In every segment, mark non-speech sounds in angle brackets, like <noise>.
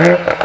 Yeah.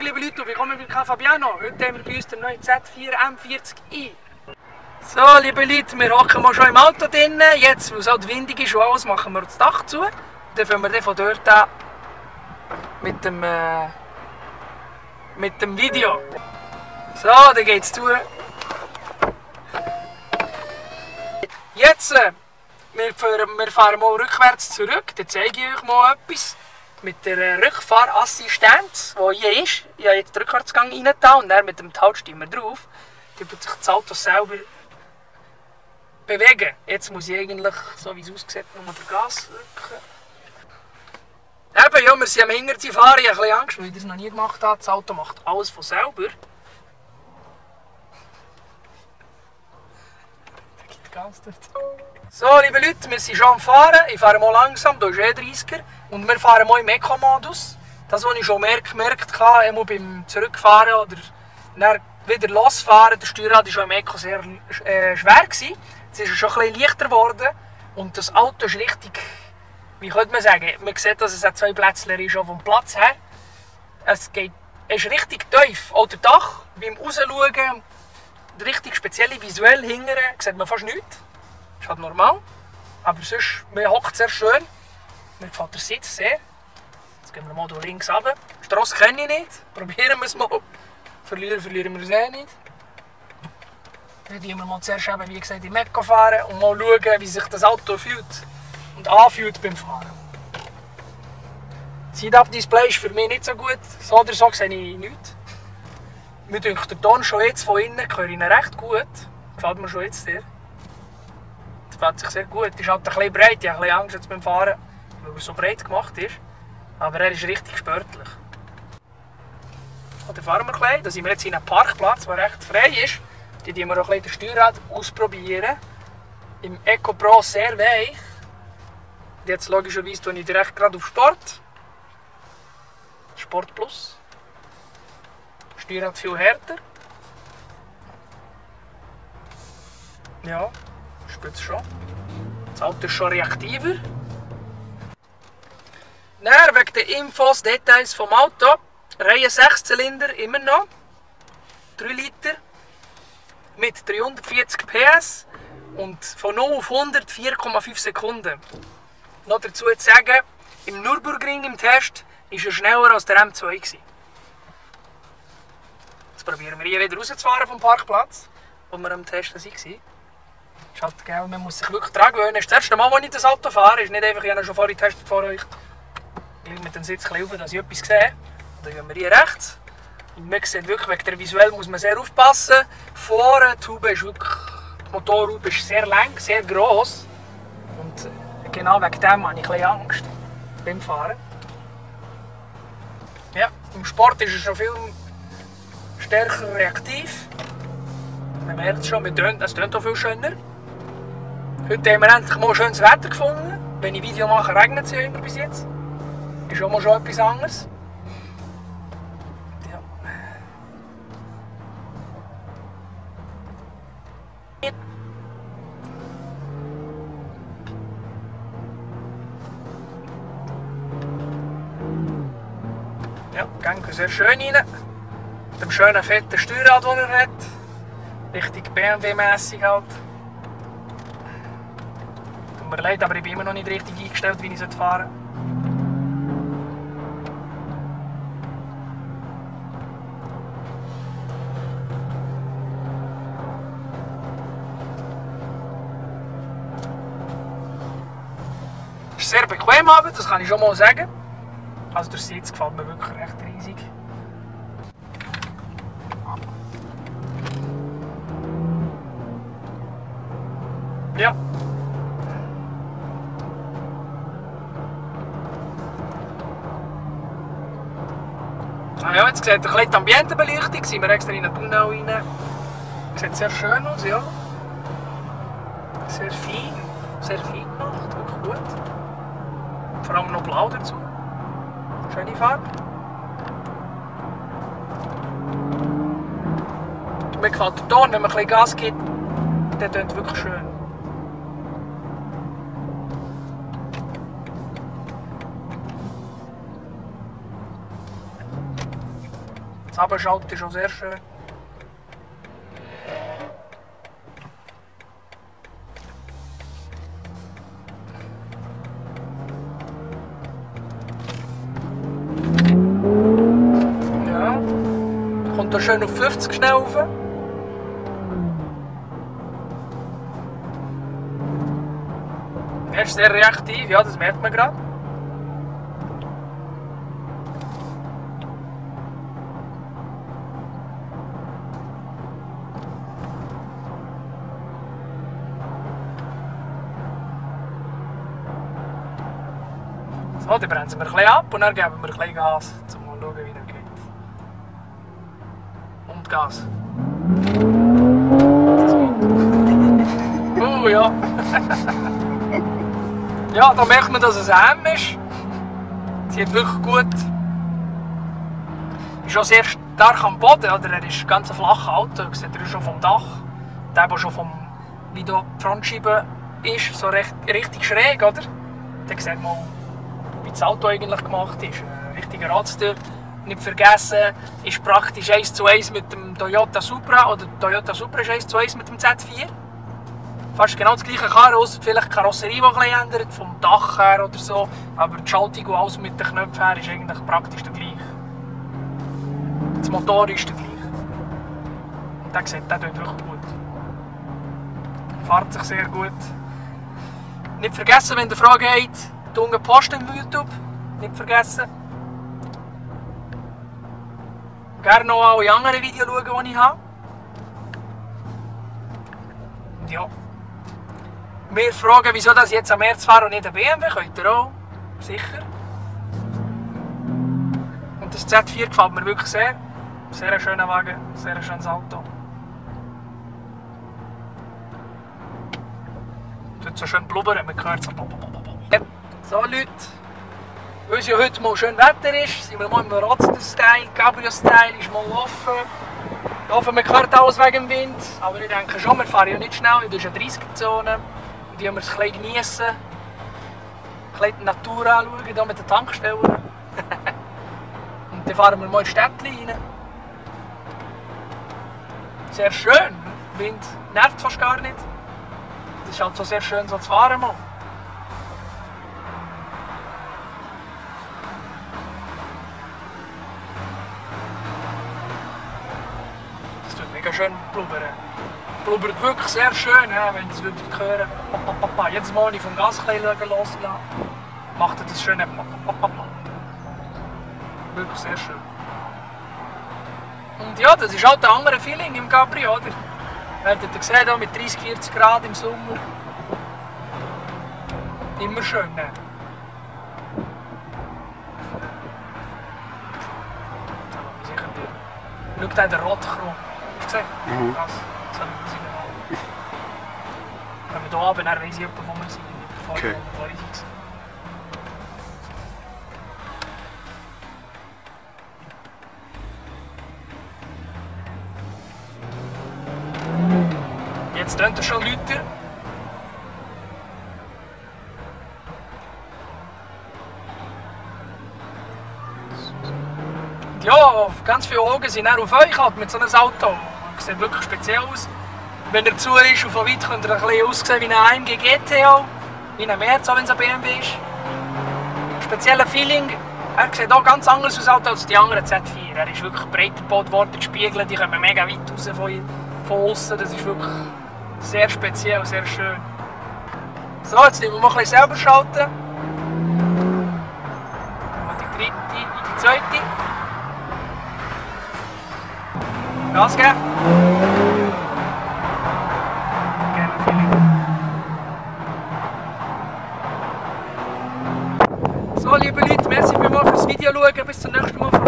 Tag, liebe Leute, willkommen bei K Fabiano. Heute haben wir bei uns den neuen Z4 M40i. So, liebe Leute, wir hocken mal schon im Auto drin. Jetzt, weil es halt windig ist und alles, machen wir das Dach zu. Dann fangen wir dann von dort an mit dem, äh, mit dem Video. So, dann geht's zu. Jetzt, äh, wir fahren, wir fahren mal rückwärts zurück. Dann zeige ich euch mal etwas. Mit der Rückfahrassistenz, die hier ist. Ich habe jetzt den Rückwärtsgang rein da und dann mit dem Taustimmer drauf. Wird sich das Auto selber bewegen. Jetzt muss ich eigentlich, so wie es aussieht, nur den Gas drücken. Eben, ja, wir sind am Hinterziehen fahren. Ich habe ein Angst, weil ich das noch nie gemacht habe. Das Auto macht alles von selber. So, liebe Leute, wir sind schon am Fahren. Ich fahre mal langsam, da ist eh 30er. Und wir fahren mal im Eco-Modus. Das, was ich schon gemerkt habe, einmal beim Zurückfahren oder wieder losfahren, der Steuerrad war schon im Eco sehr äh, schwer. Gewesen. Jetzt ist er schon bisschen leichter geworden. Und das Auto ist richtig, wie könnte man sagen, man sieht, dass es an zwei Plätzchen ist, schon vom Platz her. Es geht, ist richtig tief. Auch der Dach, beim Rausschauen, richtig spezielle visuell hingern, sieht man fast nichts. Ist halt normal. Aber sonst, man hockt sehr schön. Mir gefällt der Sitz sehr. Jetzt gehen wir mal hier links runter. Die Strasse kenne ich nicht. Probieren wir es mal. Verlieren, verlieren wir es eh nicht. Dann gehen wir mal zuerst eben, wie gesagt, im Eco fahren und mal schauen, wie sich das Auto fühlt und anfühlt beim Fahren. Das Head-Up-Display ist für mich nicht so gut. So oder so sehe ich nichts. Mir denkt der Ton schon jetzt von innen, höre ihn recht gut. Gefällt mir schon jetzt sehr. Das fällt sich sehr gut. Ist halt ein bisschen breit. Ich habe ein bisschen Angst jetzt beim Fahren, weil er so breit gemacht ist. Aber er ist richtig sportlich. Fahren wir gleich. Da sind wir jetzt in einem Parkplatz, der recht frei ist. Die wir auch ein bisschen Steuerrad ausprobieren. Im Eco Pro sehr weich. Jetzt logischerweise tue ich direkt gerade auf Sport. Sport Plus. Steuerrad viel härter. Ja, spürt es schon. Das Auto ist schon reaktiver. Dann wegen den Infos, Details vom Auto. Reihe 6 Zylinder immer noch. 3 Liter. Mit 340 PS. Und von 0 auf 100 4,5 Sekunden. Noch dazu zu sagen, im Nürburgring im Test war er schneller als der M2. Gewesen. Jetzt probieren wir hier wieder rauszufahren vom Parkplatz, wo wir am Testen waren. Ist halt, gell, man muss sich wirklich daran gewöhnen. Ist das erste Mal, als ich das Auto fahre. Ist nicht einfach, ich habe schon vorher getestet vor euch. Will mit dem Sitz rauf, dass ich etwas sehe. Und dann gehen wir hier rechts. Und man sieht wirklich, wegen der visuell muss man sehr aufpassen. Vorne, die Haube ist wirklich, die Motorhaube ist sehr lang, sehr gross. Und genau wegen dem habe ich ein Angst beim Fahren. Ja, im Sport ist er schon viel stärker reaktiv. Man merkt es schon, es tönt auch viel schöner. Heute haben wir endlich mal schönes Wetter gefunden. Wenn ich Video mache, regnet es ja immer bis jetzt. Ist auch mal schon etwas anderes. Ja. Ja, gehen sehr schön rein. Mit dem schönen fetten Steuerrad, das er hat. Richtig BMW-mässig halt. Tut mir leid, aber ich bin immer noch nicht richtig eingestellt, wie ich fahren sollte. sehr bequem haben, das kann ich schon mal sagen. Also der Sitz gefällt mir wirklich recht riesig. Ja. Ah ja, jetzt sieht ihr die Ambientenbeleuchtung, sind wir extra in den Tunnel rein. Sieht sehr schön aus, ja. Sehr fein, sehr fein gemacht, wirklich gut. Vor allem noch blau dazu. Schöne Farbe. Mir gefällt der Ton, wenn man ein Gas gibt, der tönt wirklich schön. Das Abschalten ist schon sehr schön. Da schön auf 50 schnell rauf. Er ist sehr reaktiv, ja, das merkt man gerade. So, dann bremsen wir ein bisschen ab und dann geben wir ein bisschen Gas, um mal zu schauen, wie das geht. Geht. Oh ja. <laughs> ja, da merkt man, dass es M ist. Zieht wirklich gut. Ist auch sehr stark am Boden, oder? Er ist ganz ein flacher Auto. Sieht schon vom Dach. Der aber schon vom, wie da die Frontscheibe ist, so recht, richtig schräg, oder? Dann sieht man, wie das Auto eigentlich gemacht ist. Ein richtiger Radstür. Nicht vergessen, ist praktisch 1 zu 1 mit dem Toyota Supra oder Toyota Supra ist 1 zu 1 mit dem Z4. Fast genau das gleiche Karre, ausser vielleicht die Karosserie, die ein ändert, vom Dach her oder so. Aber die Schaltung und alles mit den Knöpfen her ist eigentlich praktisch der gleiche. Das Motor ist der gleiche. Und der sieht, der tut wirklich gut. Fährt sich sehr gut. Nicht vergessen, wenn ihr Fragen habt, unten posten auf YouTube. Nicht vergessen. Gerne noch alle anderen Videos schauen, die ich habe. Und ja. Wir fragen, wieso das jetzt am März fahre und nicht ein BMW, könnt ihr auch. Sicher. Und das Z4 gefällt mir wirklich sehr. Sehr schöner Wagen, sehr schönes Auto. Tut so schön blubbern, man hört so. So Leute, weil es ja heute mal schön Wetter ist, sind wir mal im Radster-Style, Cabrio-Style ist mal offen. Ich hoffe, man hört alles wegen dem Wind, aber ich denke schon, wir fahren ja nicht schnell, das ist eine 30er-Zone. Und die haben wir es ein geniessen, ein bisschen die Natur anschauen, hier mit den Tankstellen. <laughs> und dann fahren wir mal in die Städtchen rein. Sehr schön, Wind nervt fast gar nicht. Das ist halt so sehr schön so zu fahren mal. Mega schön blubbern. Blubbert wirklich sehr schön, ja, wenn ihr es würdet hören. Pa. Jedes Mal, wenn ich vom Gas loslasse, macht das schöne. Wirklich sehr schön. Und ja, das ist halt ein anderes Feeling im Capri, oder? Werdet ihr gesehen, hier mit 30, 40 Grad im Sommer. Immer schön. Ne? Sicher durch. Schau da den Rotchrom. Gesehen? Mhm. Das, das habe ich gesehen. Wenn wir hier runter, dann weiss ich etwa, wo wir sind. Okay. Jetzt tönt er schon lauter. Ja, ganz viele Augen sind auch auf euch halt mit so einem Auto. Sieht wirklich speziell aus. Wenn er zu ist und von weit könnt ihr ein bisschen aussehen wie ein AMG GTO. Wie ein Merz, wenn es ein BMW ist. Spezieller Feeling. Er sieht auch ganz anders aus Auto als die anderen Z4. Er ist wirklich breiter gebaut worden, die Spiegel die kommen mega weit raus von, von außen. Das ist wirklich sehr speziell, sehr schön. So, jetzt nehmen wir mal ein bisschen selber schalten. Dann die dritte, in die zweite. Gas geben. Geben Philipp. So, liebe Leute, merci vielmals fürs Video schauen. Bis zum nächsten Mal.